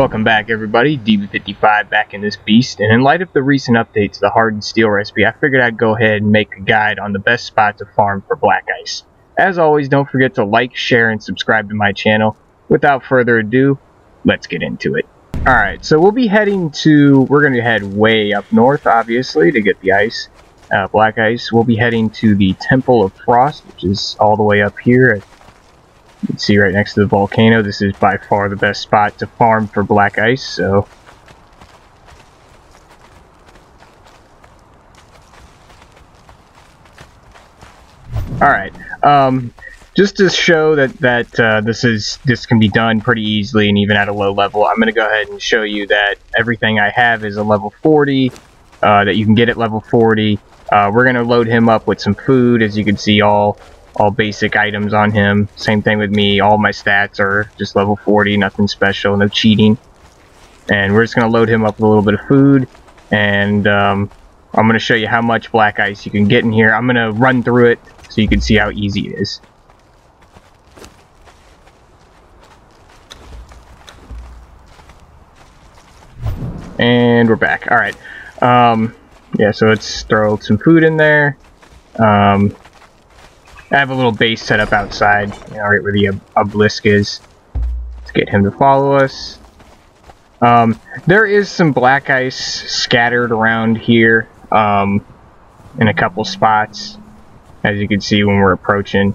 Welcome back everybody, DB55 back in this beast, and in light of the recent update to the hardened steel recipe, I figured I'd go ahead and make a guide on the best spot to farm for black ice. As always, don't forget to like, share, and subscribe to my channel. Without further ado, let's get into it. Alright, so we'll be heading to, we're going to head way up north, obviously, to get the ice, uh, black ice. We'll be heading to the Temple of Frost, which is all the way up here you can see right next to the volcano, this is by far the best spot to farm for black ice, so... Alright, um, just to show that, that uh, this is this can be done pretty easily and even at a low level, I'm going to go ahead and show you that everything I have is a level 40, uh, that you can get at level 40. Uh, we're going to load him up with some food, as you can see all all basic items on him. Same thing with me. All my stats are just level 40, nothing special, no cheating. And we're just going to load him up with a little bit of food. And um, I'm going to show you how much black ice you can get in here. I'm going to run through it so you can see how easy it is. And we're back. Alright. Um, yeah, so let's throw some food in there. Um, I have a little base set up outside, you know, right where the obelisk is. Let's get him to follow us. Um, there is some black ice scattered around here um, in a couple spots, as you can see when we're approaching.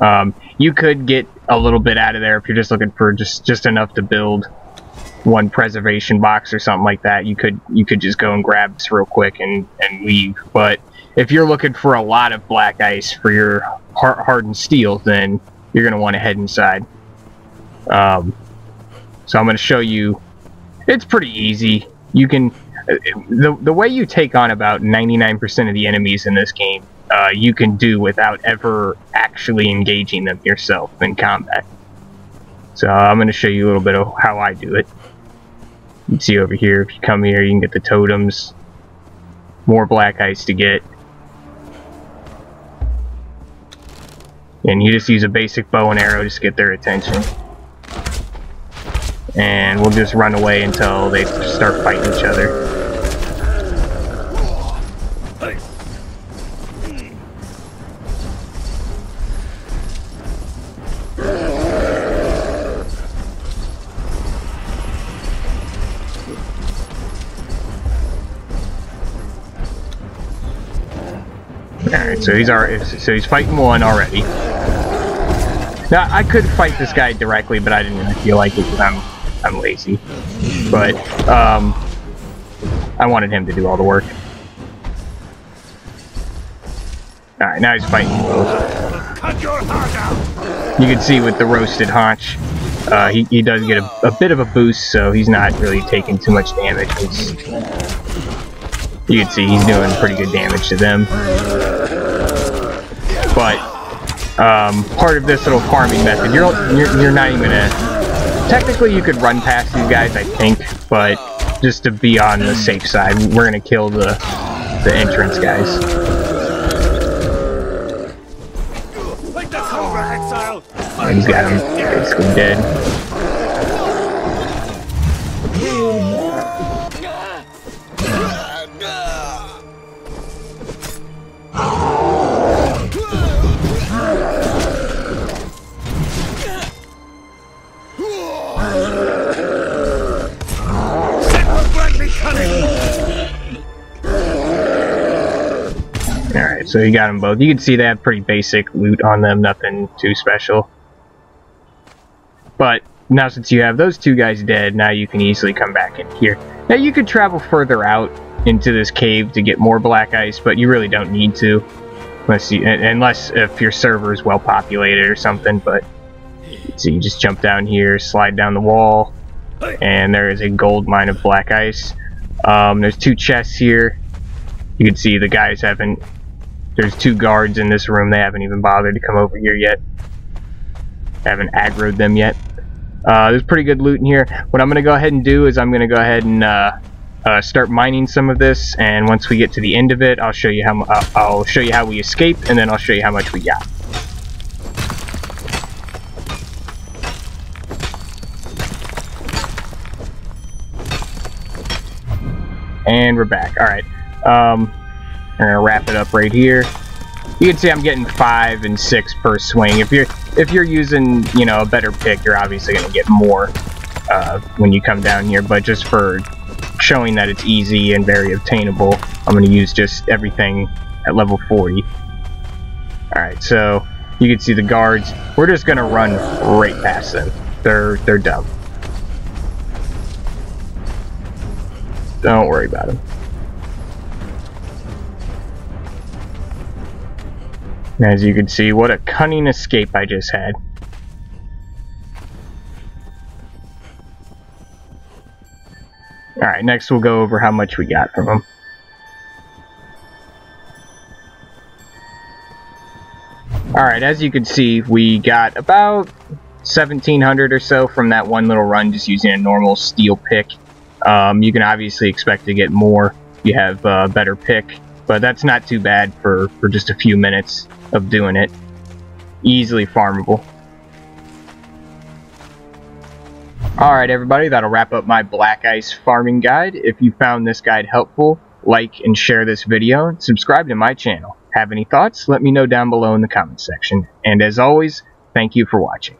Um, you could get a little bit out of there if you're just looking for just just enough to build one preservation box or something like that. You could you could just go and grab this real quick and and leave, but if you're looking for a lot of black ice for your hardened steel, then you're going to want to head inside. Um, so I'm going to show you. It's pretty easy. You can the the way you take on about 99% of the enemies in this game, uh, you can do without ever actually engaging them yourself in combat. So I'm going to show you a little bit of how I do it. You can see over here, if you come here, you can get the totems. More black ice to get. And you just use a basic bow and arrow just to get their attention. And we'll just run away until they start fighting each other. Alright, so he's already so he's fighting one already. Now I could fight this guy directly, but I didn't really feel like it because I'm I'm lazy. But um I wanted him to do all the work. Alright, now he's fighting both. You can see with the roasted haunch, uh, he, he does get a, a, bit of a boost, so he's not really taking too much damage. It's, you can see he's doing pretty good damage to them. But um, part of this little farming method, you're, you're, you're not even gonna... Technically, you could run past these guys, I think, but just to be on the safe side, we're gonna kill the, the entrance guys. he's got him basically dead. So you got them both. You can see they have pretty basic loot on them, nothing too special. But now since you have those two guys dead, now you can easily come back in here. Now you could travel further out into this cave to get more black ice, but you really don't need to. Unless, you, unless if your server is well populated or something, but so you just jump down here, slide down the wall, and there is a gold mine of black ice. Um, there's two chests here. You can see the guys haven't. There's two guards in this room. They haven't even bothered to come over here yet. I haven't aggroed them yet. Uh, there's pretty good loot in here. What I'm going to go ahead and do is I'm going to go ahead and uh, uh, start mining some of this. And once we get to the end of it, I'll show you how uh, I'll show you how we escape, and then I'll show you how much we got. And we're back. All right. Um, I'm gonna wrap it up right here. You can see I'm getting five and six per swing. If you're if you're using, you know, a better pick, you're obviously gonna get more uh, when you come down here. But just for showing that it's easy and very obtainable, I'm gonna use just everything at level 40. Alright, so you can see the guards. We're just gonna run right past them. They're they're dumb. Don't worry about them. As you can see, what a cunning escape I just had. Alright, next we'll go over how much we got from them. Alright, as you can see, we got about 1700 or so from that one little run just using a normal steel pick. Um, you can obviously expect to get more if you have a better pick, but that's not too bad for, for just a few minutes of doing it. Easily farmable. Alright everybody, that'll wrap up my Black Ice farming guide. If you found this guide helpful, like and share this video, subscribe to my channel. Have any thoughts? Let me know down below in the comments section. And as always, thank you for watching.